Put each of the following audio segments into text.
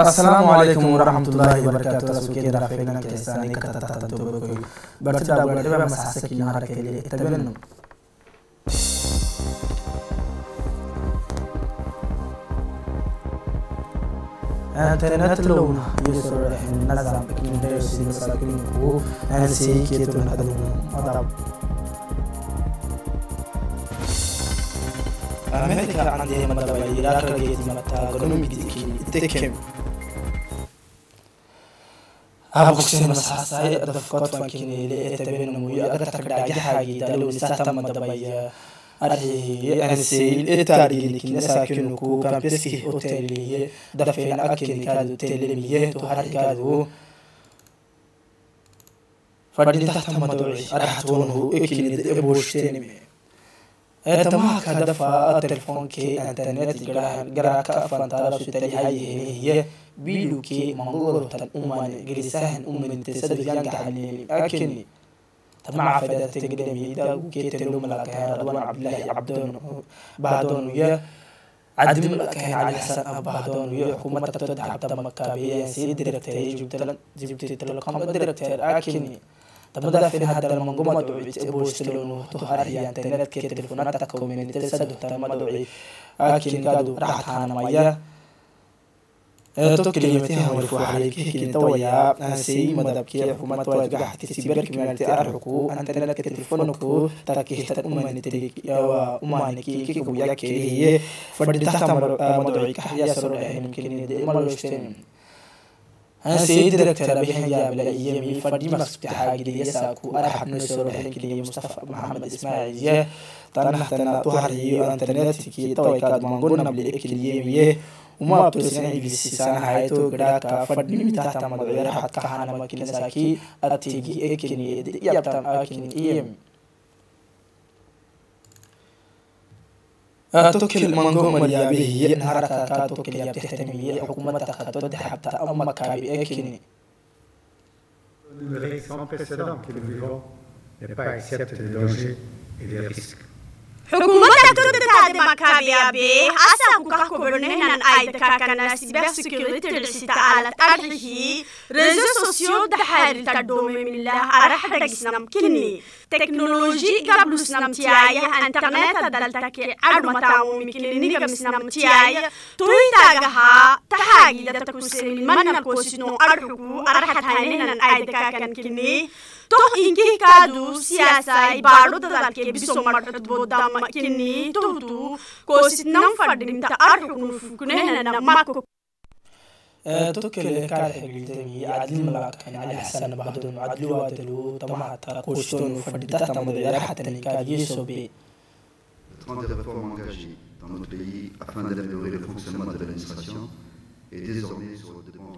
السلام عليكم ورحمة الله وبركاته. سوكي درا فينا كيساني كتاتا توبكوي برتدا برتدا مسحسك نهار كلي تبنم انترنت لون يسر نظام كين درسي مساكين كو انسي كيتو هذا مضرب أمريكا عندي مدرب إلى كرجيت متى قنوم بتكين halkusina saasay dadkodfankineele ee tabenamuyo agartaka dhacjahagiidaluu saatama dabaya arrihiye anseyil etaarigilkine saakinuku kampeski hoteliye dafeena akinikaadu telemiye tuharikaadu fadhintahtamadu araxtuunu ekinid ebuushtenime tamaha ka dafa telefoonka internetka garaka fanta sutalihayehehiye biluke mangorotan umane gelisahan umanite sadriyanka halini akini tamaca fadate gedamiida uke telomlakahen adwan cabdulahi cabdoon bahdoonuye cadimlakahen cali xasan abahdoonuye xukumada todda xabta makaabeyeen sii direkteeya jibti telekom direkteer akini في هذا المنظومة دعوت بوستلون تهاري انترنت كي تلفونات تكومين تسد تم دعوي لكن قادوا راحت هانا مايا تو كلمتها ولفو عليك كي تويا سي مدب كي حكومة واجد حتى سيبر كمالتي أرحكو انترنت كي تلفونكو تركي حتى أماني تلك يا أماني كي كي كويا كي هي فرد تحت مدعوي كحيا سر يمكن دي مالوشتين hase direktara bixinyaable iyo mifadhi maskaxaa geliya ku araxabna soo wixigeliya mustafa maxamed ismaaciiliye tan hatana tuharyiyo internetkii tawaykaad mangunable keliyemiye uma abtusan igisiisaan hayto gadhaaka fadhimitaata madacyaraxad kahanama kilisakii atigi ekeni yabtan akin iyem. توكل مانغو مريا هي نهارك كا توكل يا بتحتمي يا حكومة تخطو تحبت أم ما حكومة تخطو تحبت أم ما xukuumadda tudataada makaabiyabe asaku kakobonehnan aydakakana cybersecuritydhisita alat arxihi réseaux sociaux daxaarilta domemilah araxdagisnam kini teknoloji gablusnam tiyaya interneta daltake cadumataawumikilinigamsnam tiyaya tuytaagaha taxaagidatakusenilmanna koosino arxuku araxathanenan aydakakan kini toh inkih kaadu siyaasay baadho dadalke biso marxud bodama kini tohtu koositnan fadhinta arxuknufuknehna mako توكل كار حقلتمي عدل ملاكن علي حسن بعدون عدل وادلو تمام كوشتون فدتا تمدير حتى نكاد يسوبي Trente des réformes engagées dans notre pays afin d'améliorer le fonctionnement de l'administration est désormais sur le dépend.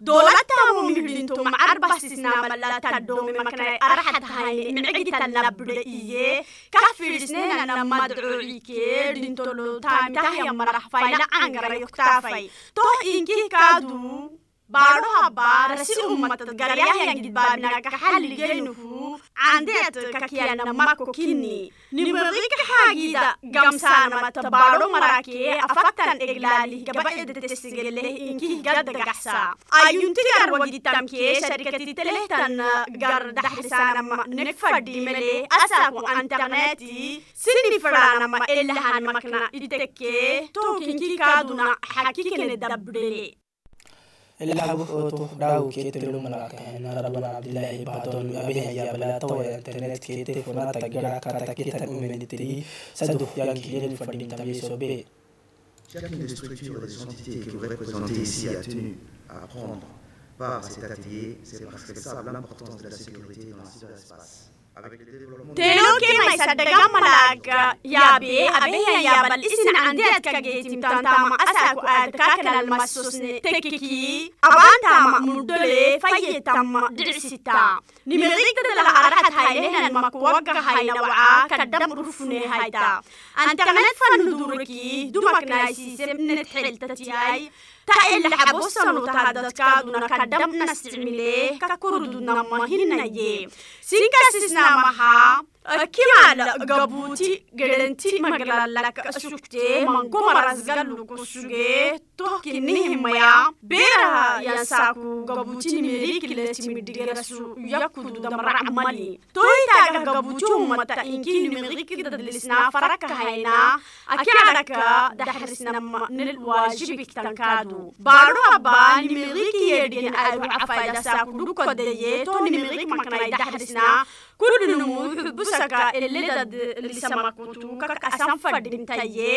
دولتهم مهلينتو مع أربع سنين ملا تدومي مكنا أرحت هاي من عقد اللبدئية كافر سنين أنا ما دعوعيكي لينتو لو تامي تهيا مرح فايلا عنقر يكتافي تو إنكي كادو baadho habbaara si ummatad galyahan gidbaabina kaxalligeynuhu candeet kakiyana mako kinni nimriqi kaxaagida gamsaanamata baadho maraakee afaktan eglaalih gaba edetesigeleh inkih gaddagaxsa ayuntigar wagiditamkee sharikatitelehtan gar daxrisaanama nek fadhimele asaaku interneti sini fadhaanama elahan makna itekkee tookinkii kaaduna xakikene dabdele اللي حبوتو داو كيت لو ملاك انا ربنا عبد الله بعدون ابيه يا بلا تو انترنت كيت فنا تغرا كاتا كيت من تري سدو يان كيل فدين تبي سوبي Chacune des structures et des entités que vous représentez ici a tenu à prendre part à cet atelier, c'est parce qu'elles savent l'importance de la sécurité dans le cyberespace. Avec le développement teloke maisadaga malaga yabe abeya yabal isin andead kageetim tantama asaku aad kakanal masosne tekeki abantama mudole fayetama dhicisita nimirigdadala araxat haylehenan makuwaga hayna waca kadam urfune hayta antarnet fanudurki dumaknaisiisebnet xeltatiyay ta'ella habosanu tahadadkaaduna kadamna isticmile kakurdu nama singkasis namaha kimala gabuti gedanti magalalaka sugte mankomarasgalukusuge tohkinihimaya beraha yansaku gabutinimiri kiletimirdigerasu yakudu ya damaracmali toy nimirikiletimirdigerasu yakududamracmali toytaga gabuti ummata inki nimirikidadlisna farakahayna akiadaka daxrisnama nil wajibiktankaadu baadho haba nimiriki yedhin adu cafaydasaku dhukodeye to nimirik maknay daxrisna kudhunumu xubusaka eledad lisamakutu kak asan fadhintaye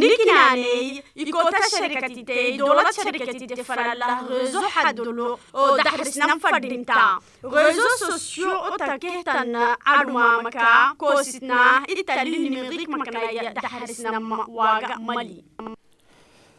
nikinaney ikota sharikatitey dowlad sharikatite faralah rezo xadolo oo daxrisnan fadhinta rezo sosyo otakehtan adhumamaka koositna itali nimirik maknaya daxrisnama waaga mali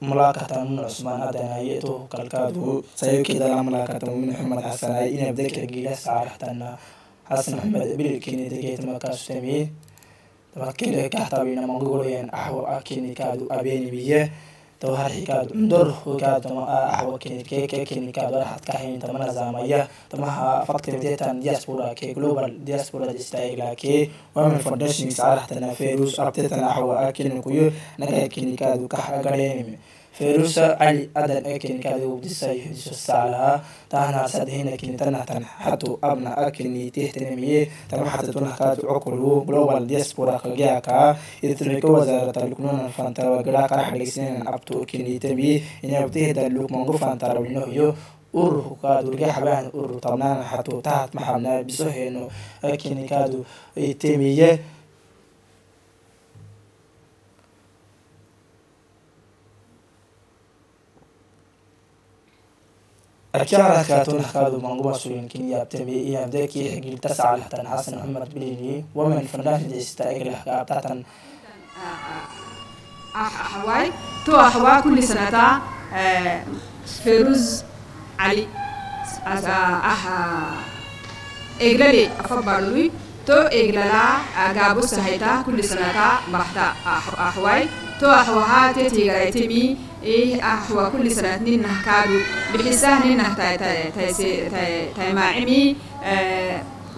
من عثمان أدنى يأتوه كالكادو سيوكي دالا ملاقة من محمد حسن إن يبدأ كرقيلة سعارة حسن محمد بلي كيني دقيت مكاش تمي تمكين كحتا بينا منقولين أحوى أكيني كادو أبيني بيه تو هرحي كادو ندور كادو تما أحوى كيني كي كي كيني كادو راحت كاهين تما نزامية تما فقط بديتان دياسبورا كي جلوبال دياسبورا ديستايقلا كي ومن فردشني سعارة تنافيروس أبتيتان أحوى أكيني كيو نكا كيني كادو كحا قليني فيروسا علي أدن أكين كادو بدسا يحدث السالها تاهنا سادهين كين تنهتن حتو أبنا أكيني تهتنمي تم حتى تنه كادو عقلو جلوبال ديسبورا خلقياكا إذا تلقى وزارة الكنون فانتر وقلا قرح لسنين أبتو كيني تبي إن يبتيه دلوك منغو فانتر ونهيو ururku kaadu laga xabaan urur tabnaan xatuu tahat maxabna bisoheeno akini kaadu temiye أركان كاتون خادو منقوم سوين كن يابتمي يابدكي حقيل تسعى لحتن حسن محمد بليلي ومن فنان دي استايق لحقا بتاعتن أحواي تو أحوا كل سنة فيروز علي أها إجلالي أفبرلوي تو إجلالا أجابو سهيتا كل سنة بحتا أحواي toox waxaa tetigay timi ih ah waa kuli sanad ninah kaadu bixisah ninah taymaacimi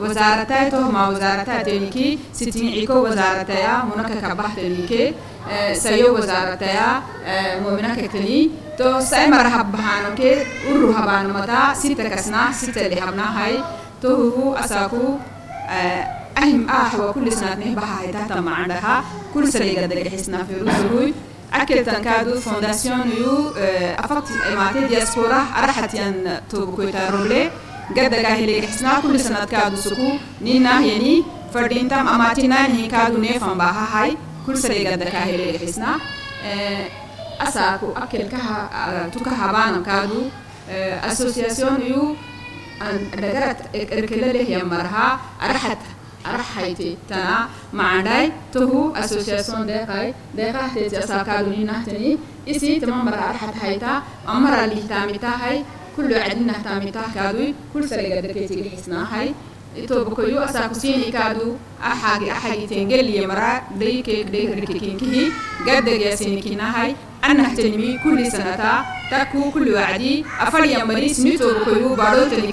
wasaarataa tohma wasaarataa tenike sitiiciko wasaarataya munaka kabah tenike sayo wasaarataya muminaka kani to sai marahab bahanoke uru habaanamata sita kasnah sita lihabnahay tohuhu asaku أهم أحوا كل سنة نهبها هاي تحت ما عندها كل سنة قد حسنا في روزوي أكل تنكادو فونداسيون يو أفقت إماتي دياسبورا أرحت ين توبكويتا روبلي قد قاهلي حسنا كل سنة كادو سكو. نينا يعني فردين تام أماتي ناني كادو نيفان باها هاي. كل سنة قد قاهلي حسنا أساكو أكل كها تكها بانا كادو. أسوسياسيون يو دقرت إركلله يمرها أرحت أرحيتي تنا معداي تهو أسوسياسيون دقاي دقا هتيتي أساكادو نهتني إسي تمام برا أرحت هايتا أمرا اللي تامتا هاي كل عدنا تامتا كادوي كل سنة قد كيتي حسنا هاي تو بكيو أساكو سيني كادو أحاجي أحاجي تنجل يمرا دي كيك دي ركيكين كهي قد يا سيني كينا هاي أنا احتنمي كل سنة تاكو كل وعدي أفر يمري سنتو بكيو بارو تني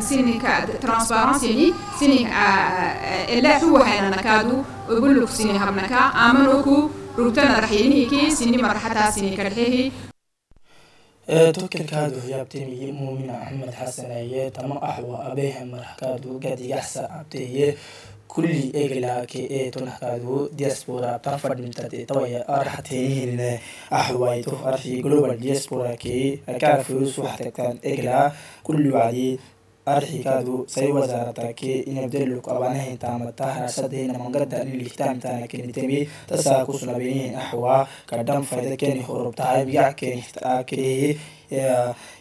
كسان فردينتا سنتو بكو حتو روبان فردينتا هاي أح كل نقول واجبي تنيمي تو واجبي لني حتى سيني كينا سيني أبتانم كادو سينا يقولي سيني كاد ترانسبارنس يعني سيني إلا هو حينا كادو ويقول لك سيني هبنكا آمنوكو روتنا رحيني كي سيني مرحتا سيني كرحيه توكلكادو يابتمي مؤمن أحمد حسن أيه تما أحوى أبيه مرحكادو قد يحسى أبتيه كل إجلا كي إيه تنحكادو دياسبورا بتنفرد من تاتي تويا أرحتين أحوى تو أرحي جلوبال دياسبورا كي أكار فلوس وحتى كان إجلا كل وعدي arxikaadu say wasaaratake inabdeluk abanahin taamata harasadehina mangada lilihtaamtaana kenitemi tasaa kusnabeyin axwa kadham fayda keni horobtahay bigac keni keeye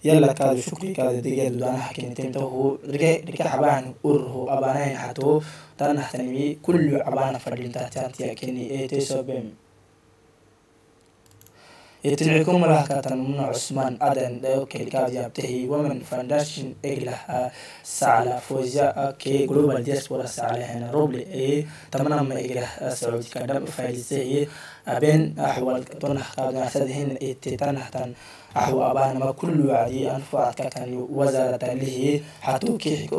yala kaadu shukri kaadu degeedu danaha kenitemtahu rige rike xabaan urhu abanahin xato tanahtanimi kullu cabana fadhintahtantiya keni eetesobem يتنعكم لها كاتن من عثمان أدن دوكي كاد يبتهي ومن فانداشن إجلها سعلا فوزيا كي جلوبال ديسبورا سعلا هنا روبلي إيه تمنا ما إجله سعودي كدم فايزي أبين أحوال تنح كاد نحسدهن إتتنح تن أحو أبانا ما كل عادي أنفع كان وزارة له حتى كي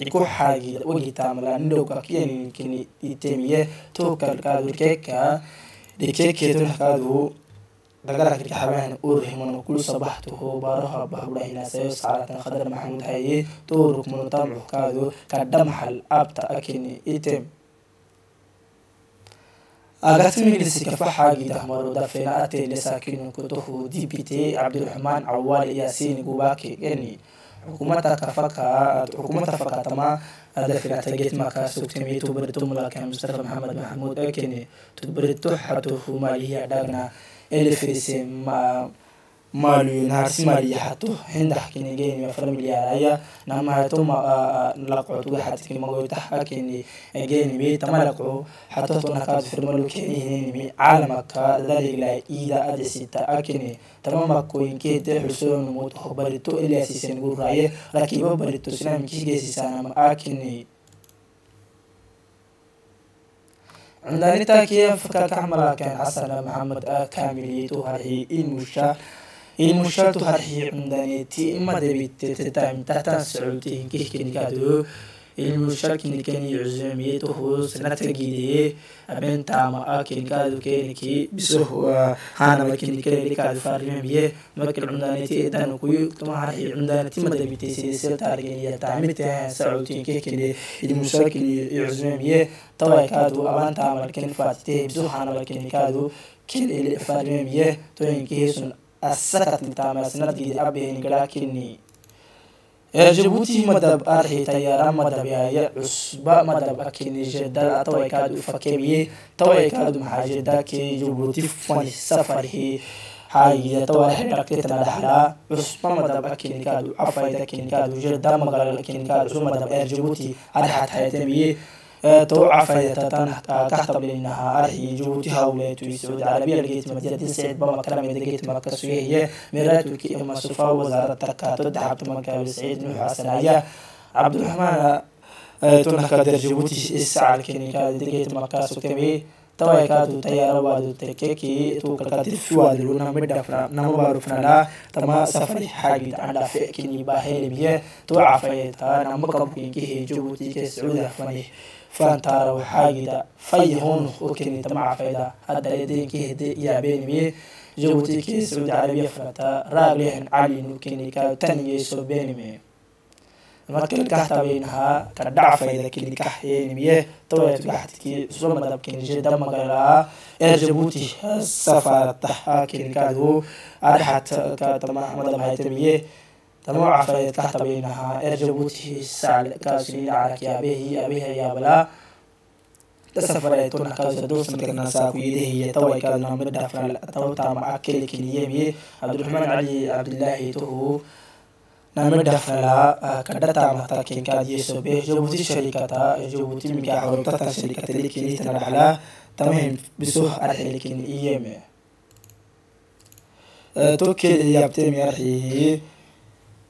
يكو حاجة وجه تعمل ندوكا كي يمكن يتميه توكل كادو كيكا لكيكي تنح كادو ಧಗರಾಕಿಗೆ ಹಾವೇನ ಊರು ಹಿಮನ ಕುಲು ಸಬಹತು ಹೋ ಬಾರ ಹಬ್ಬ ಹುಡ ಹಿನ ಸೇವ ಸಾಲತನ ಖದರ ಮಹಮೂದ್ ಹೈಯೆ ತೋರು ಮುನತಮ್ ಕಾದು ಕಡ್ಡ ಮಹಲ್ ಆಪ್ತ ಅಕಿನಿ ಇತೆಂ أغاتمي لسك فحاجي دهمر دفنا أتي لساكن كتوه دي بي تي عبد الرحمن عوال ياسين قباكي يعني حكومة كفكا حكومة فكا تما دفنا تجيت ما كاسوكتمي تبرتم لك مصطفى محمد محمود أكني تبرتو حتوه مالي عدانا elefese maalyo naharsi maaliyo hato hindaxkine geni falamiliyaaraya namahato laqotuga hatkine magoytaxakini e, genimi tamalaqo hatato nakaad kenihinimi caalamaka daligla iida adesita akini tama makoyinkeete xusoonumut hobarito ilaasisenuguraye rakiba barito sinamkigeesisanama akini عندنا تاكي فكاك عملا كان حسن محمد كامل تهرهي المشا المشا تهرهي عندنا تي إما دبيت تتام تحت سعودي كيش كني ilmu shakinkaniyo cusumiyatuhu sanatagiidee abentaama a kinkaadu keeniki bisuhwa haanama kinkanikaadu faarimamiye makil cundaaniti idanu kuyu tumaharxi cundaaniti madabitaysideseltaarganiya taamitaha sacuutinkekine ilmu shakiniyo cusumamiye tawaykaadu abantaamakin faatitee bisuhaanama kinikaadu kin ili faarimamiye toyinkihisun asakatintaamasnadgiidi abehenigala kinni جبوتي مدب أرحي تيارا مدب يا عصبة مدب أكين جدا أتوي كادو فكيمي. توي كادو محاجة دا كي جبوتي فوني سفر هي هاي يا توي حد ركتي تنا دحلا عصبة مدب أكين كادو عفايدة كين كادو جدا مغرر كين كادو. مدب أرحي جبوتي أرحي تيارا toba cafartan taxtablinaha arxii jabuutiha wleetu sacuudi carabiya lageetimadiyadii sicid bama karamida geetmaka sugeeye meeraa turkiya ima sufa wasaarad takaato daxabtuma gaabi saciid nuux xasanaya cabdiraxmaan tunakadar jabuuti sacalkenikadegeetmaka sugtami tawaykaatu tayaarawaadu takeki tuukakatifiwaadiluna midhafnamabaaru fnanaa tama safari xaagid andhafe kini baahelimiye tucafayeta namakabkigihe jabuuti ke sacuudi afani farantaara waxaagida fayahun ukinita macafayda hadda edenka hede yaa beenimiye jabuutikii sacuudi carabiya faranta raaglehen calinu kinika taniyeyso kadhacfayda kilikahyenimiye tawaatgaxtkii soo madabkinisheda magalaa ee jabuuti safarataha kinikadu adhaxat kini bahele biye tu afayeta nama kabukin ki hejubuti ke saudi afani fantara hagi da fayhun ukini tama afayda hadda yedin ki hede ya beni biye جبوتي كي سعود عربية فتا راغليهن علي نوكيني كا تاني يسو بيني مي marka kahta beynaha kada dhacfayda kili kaxyenimiye tawayat gaxtiki soo madab kinije damagala er jabuuti safarata kinikadu arxat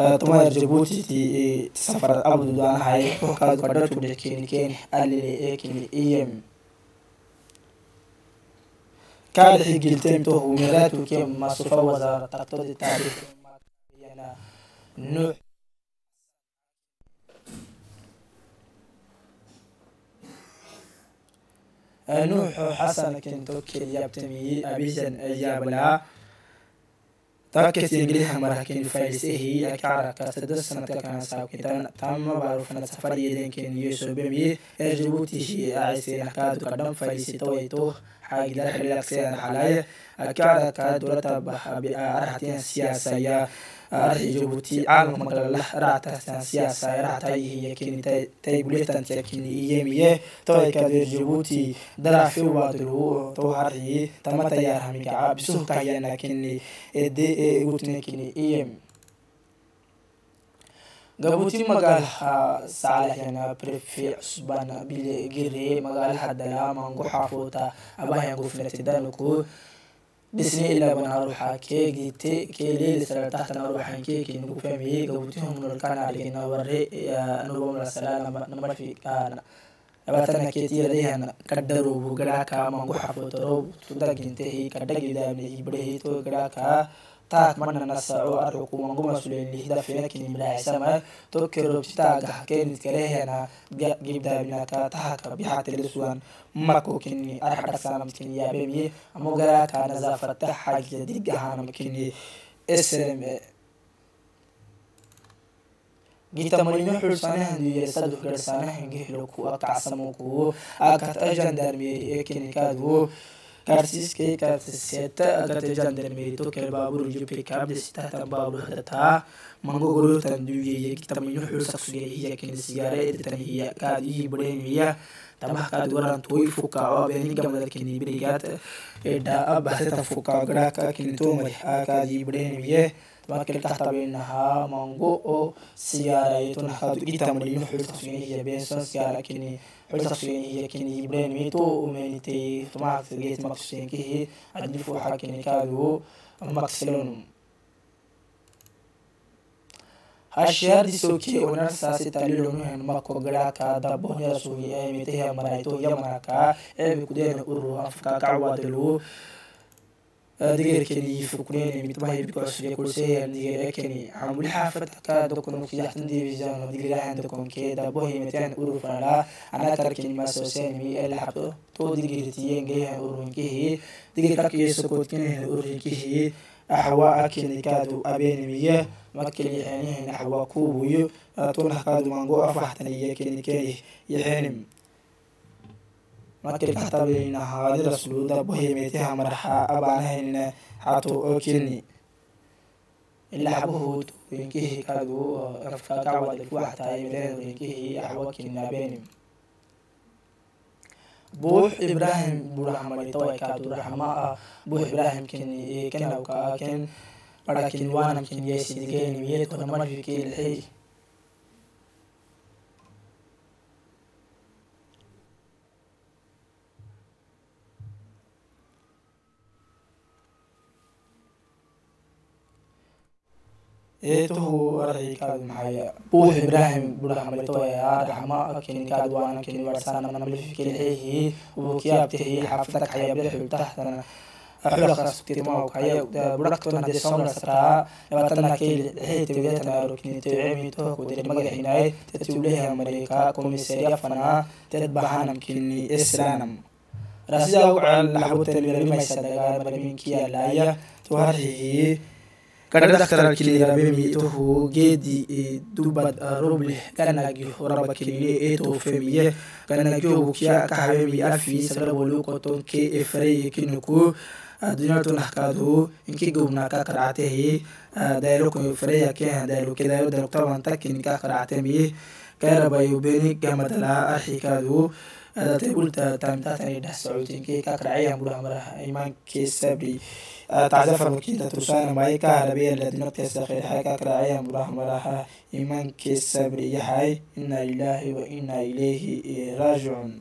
آه، تمام جبوت تسافر أبو دوان هاي وكاد قدرت ودي كين كين قال لي إيه كين إيم كاد في قلتين توه وميرات وكين ما صفا وزارة تقتضي تاريخ يعني نوح. آه، نوح حسن كنتو كي يبتمي أبيزن أيابلا. تاكيت يجريها مراكين فايسي هي اكارا كاسدس سنتا كان ساكتان تاما باروفنا سفر يدين كين يوسو بمي اجربوتي هي اعيسي نكادو قدم فايسي توي توخ حاجة داخل الاكسيان حلايه اكارا كادو رتب بحبي سياسيا joogtii maqalla raactasan siyaasa raactaayihiya keeni taybuletantia keeni iyemiye toykader jabuuti daraafi waadiru towhari tama tayaarhamigaca bisuhkahayana keeni ede ee gutne keeni iyem gabuutii magaalaha saalahyana prefe cusbaan bilegire magaalaha dalamangu xaafuuta abahyan gufnatidanaku bismillah banaan waxaa keegite keeleli sarataxtan waxaan keeki nagu faamiyey gabutihum nolkaan argina warre nubamasalaanamarfi labaatana keetiyadahan kadharubu gadhaakaa mangu xafotorob tudagintahii kadhagidaamihibrehiito gadhaakaa taatmana nasaco arrukumangumasulelihda fenakiniminaaxisama tokerobsitaaga kenidkarehena gibdaabinaka tahaka bixatelisugan makokini arxadhaqsanamkini yaabemiye amogaraaka nazafata xagiya digahanamkini sm gitamalino xulsanahanduye saddex garsanahangihloku akacsamokuwo akata jandarmiye ee kinikaadwo Tarsisi katiseta akateja ndani merito ke babu ruju pekab de sita ta babu hata. Mango guru tandu ye kitamino hursa suye ye kin sigare de tanhiya arxadhaksanam kini yabemiye amo gadhaka nazafata xagia digahanam kini slm gitamalino xulsanahanduye sadux garsanahangehiloku akacsamoku akat ajandarmeri ekenikadu karsiiskay karsiseta agate jandarmeri tokel babur jupirikabde sitahtan babur hadata mango gorotan duyeye gitamalino xulsaksugehiya kini sigare editanihiya أشهر دي سوكي ونر ساسي تالي لونو هنما كوغلا كا دابو هيا سوهي اي ميته هيا مرايتو يا مراكا اي بكودين ارو افكا كعوا دلو دغير كني فكرين ميت باي بكوس يا كل سي دغير كني عمل حافظ كا دكون مخي حتى دي فيزيون دغير عند دكون كي دابو هي ميتان اورو فالا أنا تركني ما سوسين مي ال حبو تو دغير تيين غي اورو كي دغير تاك يسو كوتين اورو axwa akili kaadu abeenimiye makili yexeenihin axwa kuubuyo atuunah kaadu mangu afaxtan iyo kinikenih yexeenim makil kaxtabayna haadida suluuda xatu oo kini ilaa xabuhuud rinkihi kaadu afkakacwadalku axtaayimireen axwa kinabeenim buux ibraahim buraxmaritawaika abduraxmaa buux ibraahimkin kanawkaaken barakin waanamkin yeesidigeenim yeedkonamarvikii ilxii komisariafana ted bahanam kini esranam rasidaa ucel laxabutelmiramimaysadagaa maraminkiyalaya tuharxihi kadhadhaktaralkilirabemi tohu geedi dubad roble ganagi rabakilile etofemiye ganagyobukia kahabemi afi sagrabolukotonke efreye kinuku adunyato nahkadu inki gubnaka karactehi dailoko efreya keha dailoke dailo daloktabanta kinika karactemiye kairabayo beni gamadala arxikadu tebulta tamtatani dah sautinke kakaraceyam burahmaraha imanke sabri تعزفر وكيلة ترسانا مايكا هربية الذين نقتص خير حيكا كراعيا برحمة لها إيمان كسبر يحي إنا taacse farmakiinta tusaale maayka rabee ladinadkaysa kheyrxayka karaacayaan buraha madaxa imaankiisa beriyahay inaa lilaahi wa inaa ilayhi raajicuun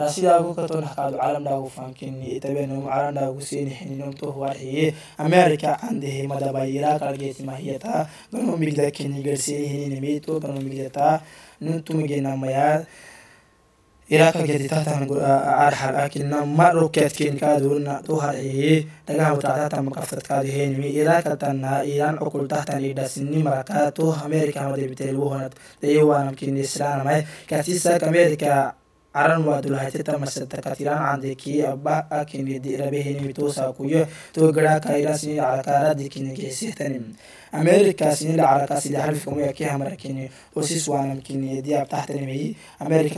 rasidaagu katoonaxkaadu caalamdhaagu faankini itabeenoomu caalamdhaagu seeni xininomto waarxiye ameerika candehe madabayira kalgeetimahiyata ganomigda kini garseehinimito ganomigdata nuntumagena ilaa kalgeeditaatan arxal akina madhokeedkiinkaaduna tuharcihi dhagahamutacdatan makafsadkaadihenimi ilaakatana ilaan cukultahtan idhasini marakaatuh amerika madebiteelwohonad dayiwaanamkinislanamay kasisa kamerika arranwaadulahayteta masetakatiran candekii aba'akenedi rabehenimitoosakuyo togara kairasini dhacalkaaradikinigixisehtanim ameerikaasini dhacalkaasida xalifkamuyakiha marakini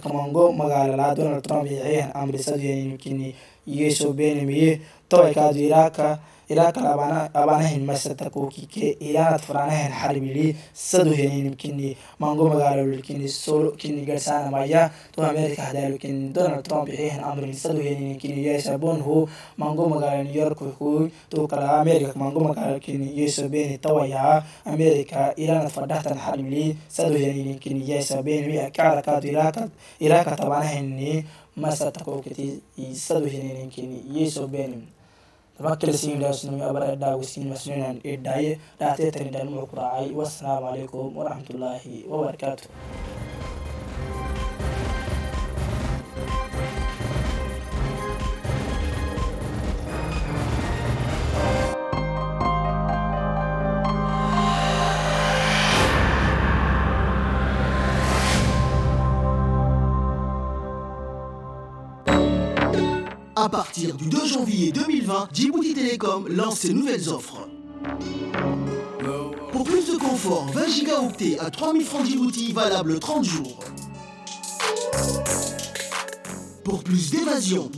kamango magaalala trump yeecehan amrisaduyanimkini yeeso beenimiye ilaa kale abaanahan masata kokike ilaanad faraanahan xarbili saduhenimkini mango magaalolkini solokini garsaanamaya to amerika hadaalokini donald trump ixihan amrin saduhenimkini yeesabonhu mango magaalani yorkuhuy to kale amerika mango magaalokini yeesobeni tawayaa amerika ilaanad fadhahtan xarbili saduhenimkini yeesabeni kaclakaadu ilaaka tabaanahani masata kokiti saduhenimkini yeesobeni tbakalesinilahsnami abardhaawsiinmasnunan ee dhaaye dhaacteetanidhan muxuu ku raacay wassalaamu calaykum waraxmatullaahi wabarakaatu À partir du 2 janvier 2020, Djibouti Telecom lance ses nouvelles offres. Pour plus de confort, 20 gigaoctets à 3000 francs Djibouti valable 30 jours. Pour plus d'évasion,